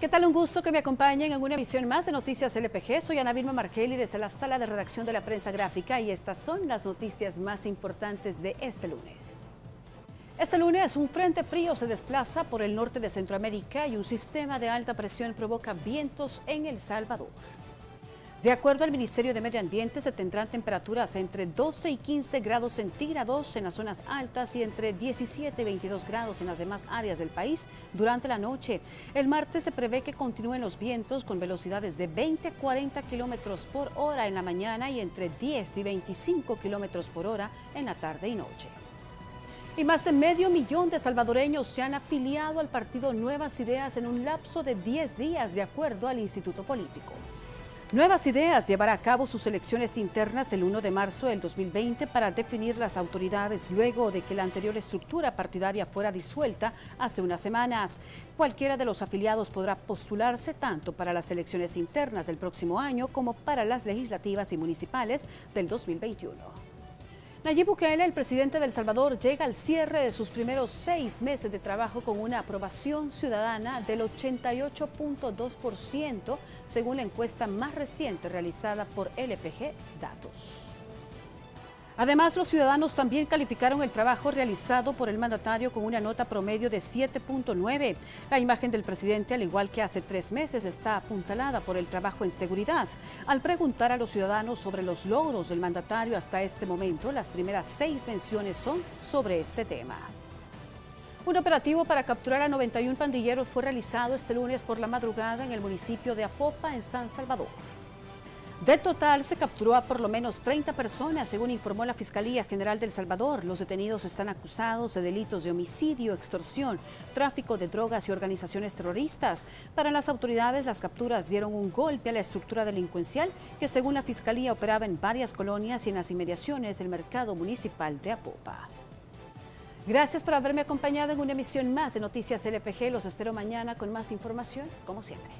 ¿Qué tal? Un gusto que me acompañen en una emisión más de Noticias LPG. Soy Ana Vilma Markelli desde la sala de redacción de la prensa gráfica y estas son las noticias más importantes de este lunes. Este lunes un frente frío se desplaza por el norte de Centroamérica y un sistema de alta presión provoca vientos en El Salvador. De acuerdo al Ministerio de Medio Ambiente, se tendrán temperaturas entre 12 y 15 grados centígrados en las zonas altas y entre 17 y 22 grados en las demás áreas del país durante la noche. El martes se prevé que continúen los vientos con velocidades de 20 a 40 kilómetros por hora en la mañana y entre 10 y 25 kilómetros por hora en la tarde y noche. Y más de medio millón de salvadoreños se han afiliado al partido Nuevas Ideas en un lapso de 10 días, de acuerdo al Instituto Político. Nuevas Ideas llevará a cabo sus elecciones internas el 1 de marzo del 2020 para definir las autoridades luego de que la anterior estructura partidaria fuera disuelta hace unas semanas. Cualquiera de los afiliados podrá postularse tanto para las elecciones internas del próximo año como para las legislativas y municipales del 2021. Nayib Bukele, el presidente de El Salvador, llega al cierre de sus primeros seis meses de trabajo con una aprobación ciudadana del 88.2%, según la encuesta más reciente realizada por LPG Datos. Además, los ciudadanos también calificaron el trabajo realizado por el mandatario con una nota promedio de 7.9. La imagen del presidente, al igual que hace tres meses, está apuntalada por el trabajo en seguridad. Al preguntar a los ciudadanos sobre los logros del mandatario hasta este momento, las primeras seis menciones son sobre este tema. Un operativo para capturar a 91 pandilleros fue realizado este lunes por la madrugada en el municipio de Apopa, en San Salvador. De total, se capturó a por lo menos 30 personas, según informó la Fiscalía General del Salvador. Los detenidos están acusados de delitos de homicidio, extorsión, tráfico de drogas y organizaciones terroristas. Para las autoridades, las capturas dieron un golpe a la estructura delincuencial que, según la Fiscalía, operaba en varias colonias y en las inmediaciones del mercado municipal de Apopa. Gracias por haberme acompañado en una emisión más de Noticias LPG. Los espero mañana con más información, como siempre.